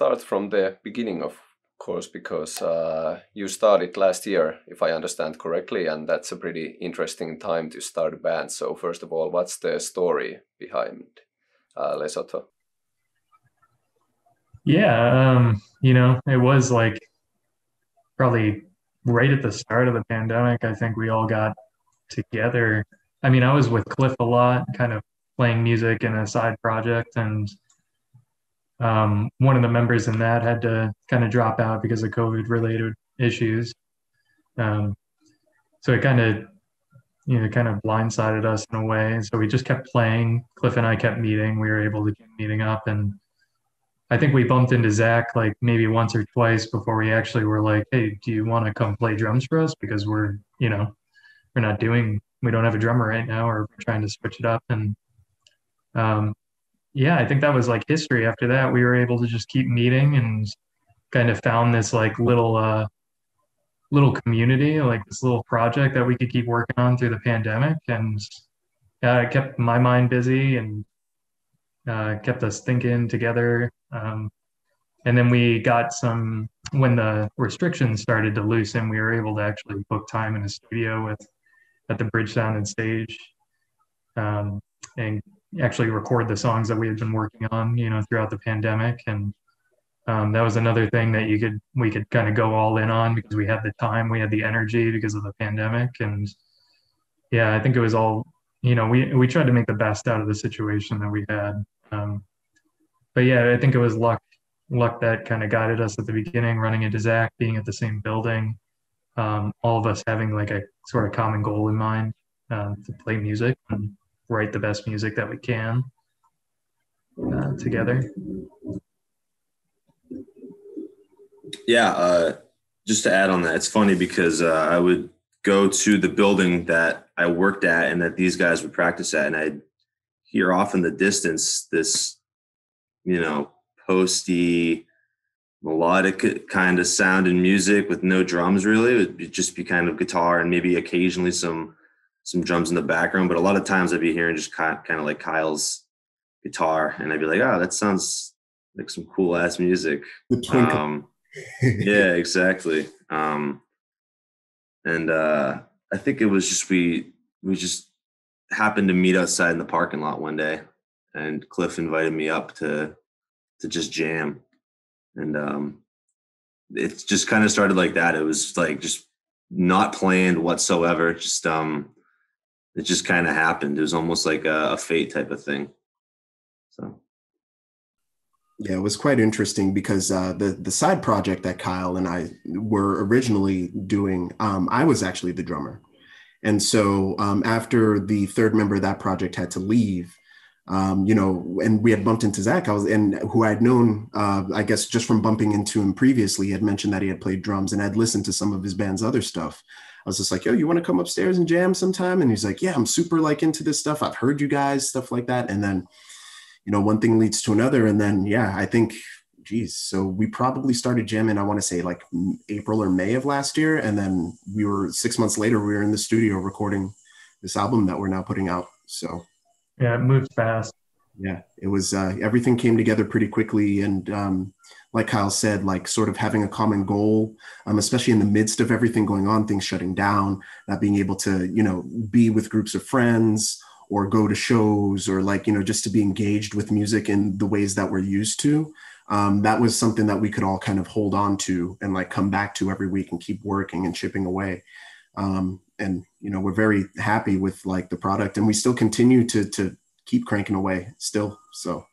start from the beginning, of course, because uh, you started last year, if I understand correctly, and that's a pretty interesting time to start a band. So, first of all, what's the story behind uh, Lesotho? Yeah, um, you know, it was like probably right at the start of the pandemic. I think we all got together. I mean, I was with Cliff a lot, kind of playing music in a side project, and um, one of the members in that had to kind of drop out because of COVID related issues. Um, so it kind of, you know, kind of blindsided us in a way. And so we just kept playing. Cliff and I kept meeting. We were able to keep meeting up. And I think we bumped into Zach like maybe once or twice before we actually were like, hey, do you want to come play drums for us? Because we're, you know, we're not doing, we don't have a drummer right now or we're trying to switch it up. And um, yeah, I think that was like history. After that, we were able to just keep meeting and kind of found this like little uh little community, like this little project that we could keep working on through the pandemic. And yeah, it kept my mind busy and uh, kept us thinking together. Um, and then we got some when the restrictions started to loosen, we were able to actually book time in a studio with at the Bridge Sound and Stage, um, and actually record the songs that we had been working on, you know, throughout the pandemic. And um, that was another thing that you could we could kind of go all in on because we had the time, we had the energy because of the pandemic, and yeah, I think it was all you know we we tried to make the best out of the situation that we had. Um, but yeah, I think it was luck luck that kind of guided us at the beginning, running into Zach, being at the same building, um, all of us having like a sort of common goal in mind uh, to play music. And, write the best music that we can uh, together. Yeah, uh, just to add on that, it's funny because uh, I would go to the building that I worked at and that these guys would practice at, and I'd hear off in the distance this, you know, posty, melodic kind of sound and music with no drums really. It would just be kind of guitar and maybe occasionally some some drums in the background, but a lot of times I'd be hearing just kind of like Kyle's guitar, and I'd be like, "Oh, that sounds like some cool ass music." Um, yeah, exactly. Um, and uh, I think it was just we we just happened to meet outside in the parking lot one day, and Cliff invited me up to to just jam, and um, it just kind of started like that. It was like just not planned whatsoever. Just um, it just kind of happened. It was almost like a, a fate type of thing. So. Yeah, it was quite interesting because uh, the the side project that Kyle and I were originally doing, um, I was actually the drummer, and so um, after the third member of that project had to leave, um, you know, and we had bumped into Zach, I was and who I'd known, uh, I guess, just from bumping into him previously, had mentioned that he had played drums and I'd listened to some of his band's other stuff. I was just like, yo, you want to come upstairs and jam sometime? And he's like, yeah, I'm super like into this stuff. I've heard you guys, stuff like that. And then, you know, one thing leads to another. And then, yeah, I think, geez, so we probably started jamming, I want to say like April or May of last year. And then we were six months later, we were in the studio recording this album that we're now putting out. So, yeah, it moved fast. Yeah, it was, uh, everything came together pretty quickly. And, um, like Kyle said, like sort of having a common goal, um, especially in the midst of everything going on, things shutting down, not being able to, you know, be with groups of friends or go to shows or like, you know, just to be engaged with music in the ways that we're used to. Um, that was something that we could all kind of hold on to and like come back to every week and keep working and chipping away. Um, and you know, we're very happy with like the product, and we still continue to to keep cranking away still. So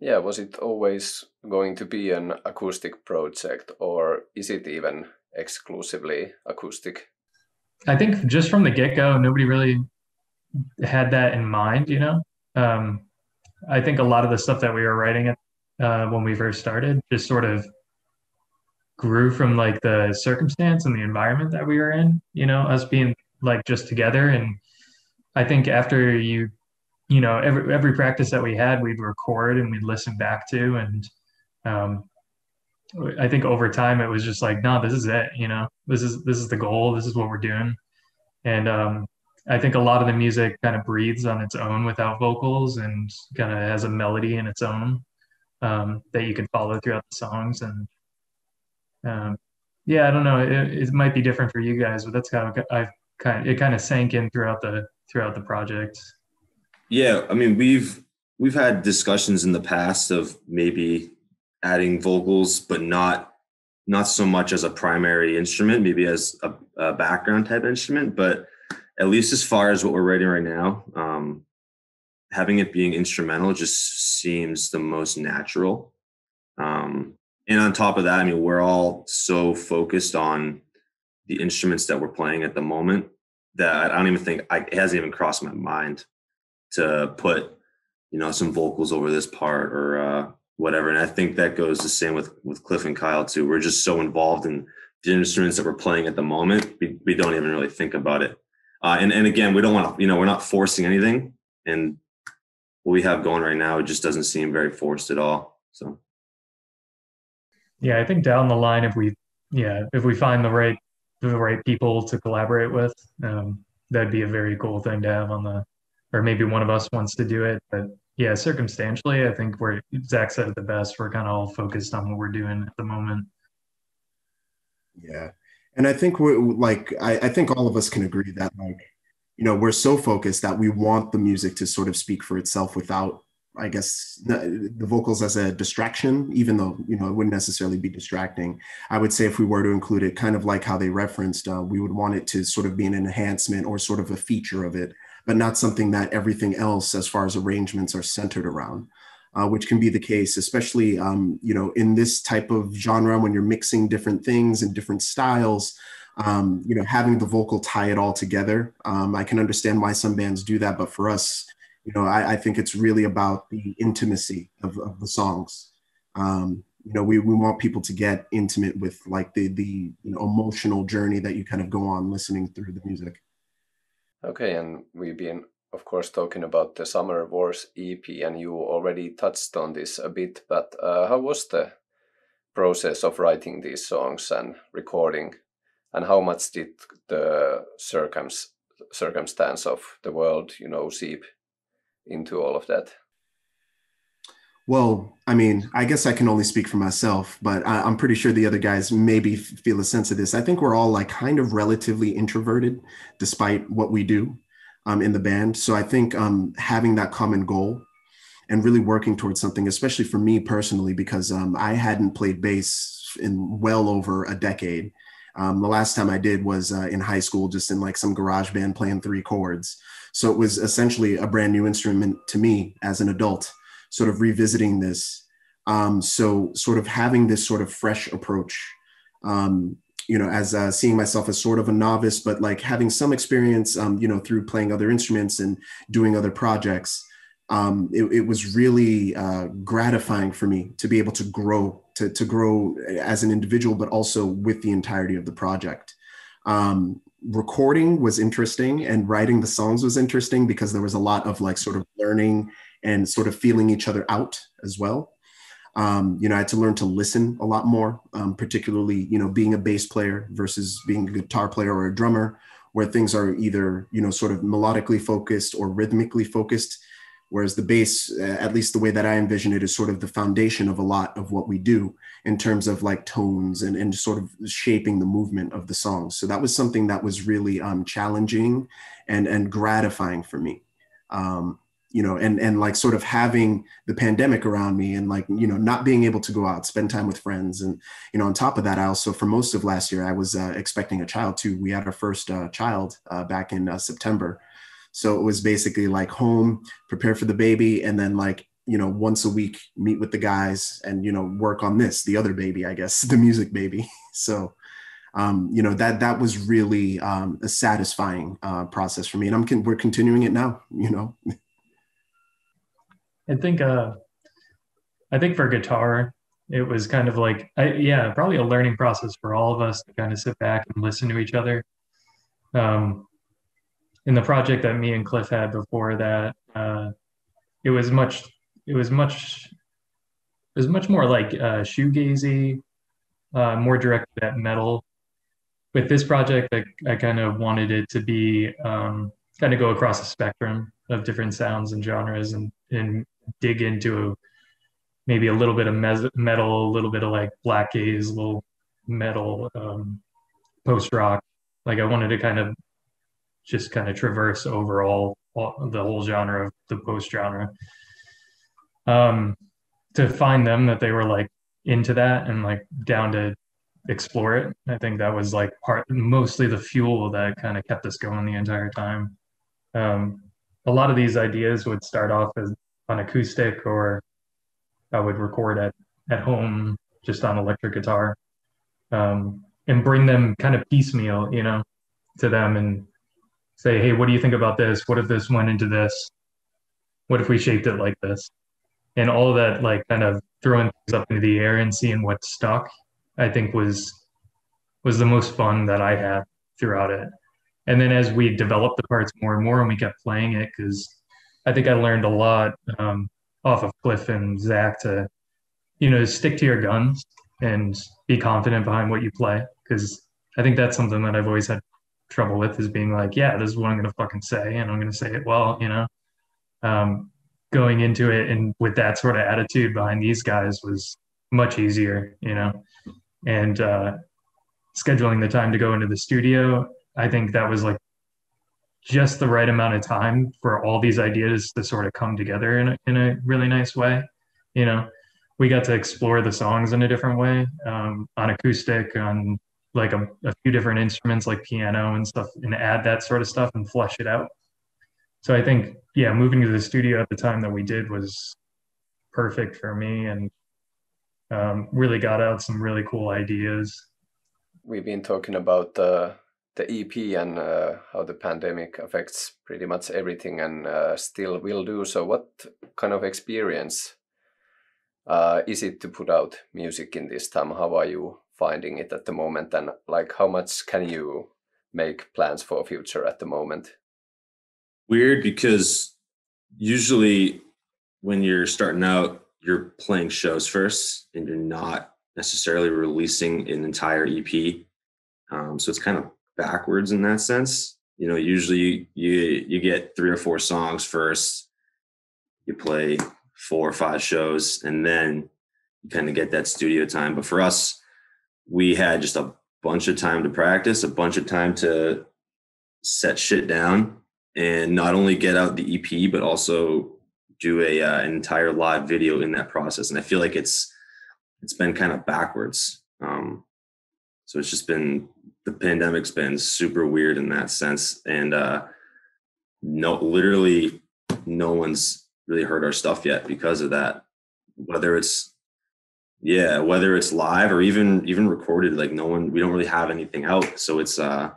yeah, was it always going to be an acoustic project or is it even exclusively acoustic? I think just from the get go, nobody really had that in mind, you know? Um, I think a lot of the stuff that we were writing uh, when we first started just sort of grew from like the circumstance and the environment that we were in, you know, us being like just together. And I think after you you know every every practice that we had we'd record and we'd listen back to and um, i think over time it was just like no this is it you know this is this is the goal this is what we're doing and um, i think a lot of the music kind of breathes on its own without vocals and kind of has a melody in its own um, that you can follow throughout the songs. And um, yeah, I don't know, it, it, might be different for you guys, but that's how I've kind of, it kind of sank in throughout the throughout the project. Yeah, I mean, we've we've had discussions in the past of maybe adding vocals, but not not so much as a primary instrument, maybe as a, a background type instrument. But at least as far as what we're writing right now, um, having it being instrumental just seems the most natural. Um, and on top of that, I mean, we're all so focused on the instruments that we're playing at the moment that I don't even think I, it hasn't even crossed my mind to put, you know, some vocals over this part or uh, whatever. And I think that goes the same with with Cliff and Kyle too. We're just so involved in the instruments that we're playing at the moment, we, we don't even really think about it. Uh, and and again, we don't want to, you know, we're not forcing anything. And what we have going right now, it just doesn't seem very forced at all. So. Yeah, I think down the line, if we, yeah, if we find the right the right people to collaborate with, um, that'd be a very cool thing to have on the, or maybe one of us wants to do it, but yeah, circumstantially, I think we're Zach said it the best. We're kind of all focused on what we're doing at the moment. Yeah, and I think we're like I, I think all of us can agree that like you know we're so focused that we want the music to sort of speak for itself without I guess the vocals as a distraction, even though you know it wouldn't necessarily be distracting. I would say if we were to include it, kind of like how they referenced, uh, we would want it to sort of be an enhancement or sort of a feature of it but not something that everything else, as far as arrangements, are centered around. Uh, which can be the case, especially um, you know in this type of genre when you're mixing different things and different styles. Um, you know, having the vocal tie it all together. Um, I can understand why some bands do that, but for us, you know, I, I think it's really about the intimacy of, of the songs. Um, you know, we, we want people to get intimate with like the the you know, emotional journey that you kind of go on listening through the music. Okay, and we've been, of course, talking about the Summer Wars EP, and you already touched on this a bit, but uh, how was the process of writing these songs and recording, and how much did the circum circumstance of the world, you know, seep into all of that? Well, I mean, I guess I can only speak for myself, but I, am pretty sure the other guys maybe feel a sense of this. I think we're all like kind of relatively introverted, despite what we do um, in the band. So I think um, having that common goal and really working towards something, especially for me personally, because um, I hadn't played bass in well over a decade. Um, the last time I did was uh, in high school, just in like some garage band playing three chords. So it was essentially a brand new instrument to me as an adult sort of revisiting this. Um, so sort of having this sort of fresh approach, um, you know, as uh, seeing myself as sort of a novice, but like having some experience, um, you know, through playing other instruments and doing other projects. Um, it, it, was really uh, gratifying for me to be able to grow, to, to grow as an individual, but also with the entirety of the project. Um, recording was interesting and writing the songs was interesting because there was a lot of like sort of learning and sort of feeling each other out as well. Um, you know, I had to learn to listen a lot more, um, particularly, you know, being a bass player versus being a guitar player or a drummer, where things are either, you know, sort of melodically focused or rhythmically focused. Whereas the bass, uh, at least the way that I envision it, is sort of the foundation of a lot of what we do in terms of like tones and, and sort of shaping the movement of the songs. So that was something that was really um, challenging and, and gratifying for me. Um, you know and and like sort of having the pandemic around me and like you know not being able to go out spend time with friends. And you know on top of that i also for most of last year i was uh, expecting a child too. We had our first uh, child uh, back in uh, september. So it was basically like home prepare for the baby and then like you know once a week meet with the guys and you know work on this the other baby i guess the music baby. So um, you know that that was really um, a satisfying uh, process for me. And i'm con- we're continuing it now you know I think uh I think for guitar, it was kind of like I, yeah, probably a learning process for all of us to kind of sit back and listen to each other. Um, in the project that me and Cliff had before that, uh, it was much it was much it was much more like uh, shoegazy, uh, more directed at metal. With this project, I, I kind of wanted it to be um, kind of go across the spectrum of different sounds and genres and, and dig into maybe a little bit of metal, a little bit of like black gaze, little metal, um, post rock. Like I wanted to kind of just kind of traverse overall all, the whole genre of the post genre. Um, to find them that they were like into that and like down to explore it. I think that was like part mostly the fuel that kind of kept us going the entire time. Um, a lot of these ideas would start off as on acoustic or I would record at, at home just on electric guitar um, and bring them kind of piecemeal, you know, to them and say, hey, what do you think about this? What if this went into this? What if we shaped it like this? And all that, like, kind of throwing things up into the air and seeing what stuck, I think was was the most fun that I had throughout it. And then as we developed the parts more and more, and we kept playing it, because I think I learned a lot um, off of Cliff and Zach to, you know, stick to your guns and be confident behind what you play. Because I think that's something that I've always had trouble with is being like, yeah, this is what I'm going to fucking say, and I'm going to say it well, you know. Um, going into it and with that sort of attitude behind these guys was much easier, you know. And uh, scheduling the time to go into the studio, I think that was like just the right amount of time for all these ideas to sort of come together in a, in a really nice way. You know, we got to explore the songs in a different way um, on acoustic, on like a, a, few different instruments like piano and stuff, and add that sort of stuff and flesh it out. So I think, yeah, moving to the studio at the time that we did was perfect for me and um, really got out some really cool ideas. We've been talking about the the EP and uh, how the pandemic affects pretty much everything and uh, still will do so. What kind of experience uh, is it to put out music in this time? How are you finding it at the moment? And like, how much can you make plans for future at the moment? Weird because usually when you're starting out, you're playing shows first and you're not necessarily releasing an entire EP. Um, so it's kind of backwards in that sense. You know, usually you you get three or four songs first, you play four or five shows, and then you kind of get that studio time. But for us, we had just a bunch of time to practice, a bunch of time to set shit down, and not only get out the EP, but also do a uh, an entire live video in that process. And I feel like it's it's been kind of backwards. Um, so it's just been the pandemic's been super weird in that sense, and uh, no, literally, no one's really heard our stuff yet because of that. Whether it's yeah, whether it's live or even even recorded, like no one, we don't really have anything out, so it's uh,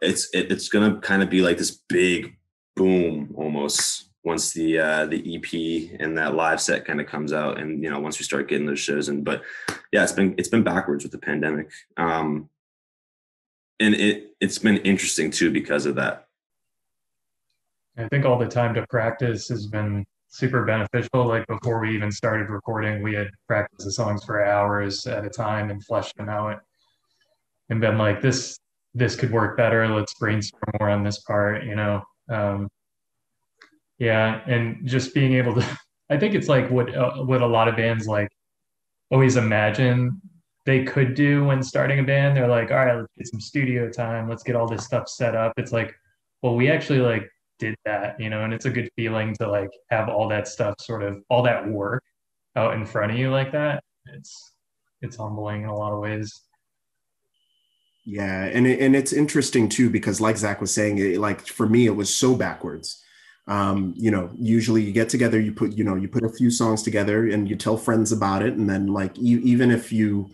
it's it, it's gonna kind of be like this big boom almost once the uh, the EP and that live set kind of comes out, and you know once we start getting those shows and but yeah, it's been it's been backwards with the pandemic, um, and it it's been interesting too because of that. I think all the time to practice has been super beneficial. Like before we even started recording, we had practiced the songs for hours at a time and fleshed them out, and been like this this could work better. Let's brainstorm more on this part, you know. Um, yeah, and just being able to, I think it's like what uh, what a lot of bands like always imagine they could do when starting a band. They're like, all right, let's get some studio time, let's get all this stuff set up. It's like, well, we actually like did that, you know, and it's a good feeling to like have all that stuff sort of all that work out in front of you like that. It's it's humbling in a lot of ways. Yeah, and it, and it's interesting too because like Zach was saying, it, like for me, it was so backwards um, you know usually you get together you put you know you put a few songs together and you tell friends about it. And then like e- even if you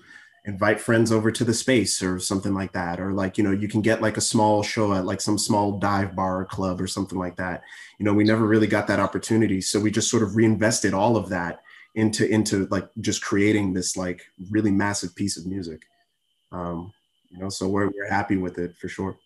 invite friends over to the space or something like that or like you know you can get like a small show at like some small dive bar or club or something like that. You know we never really got that opportunity. So we just sort of reinvested all of that into into like just creating this like really massive piece of music. Um you know so we're, we're happy with it for sure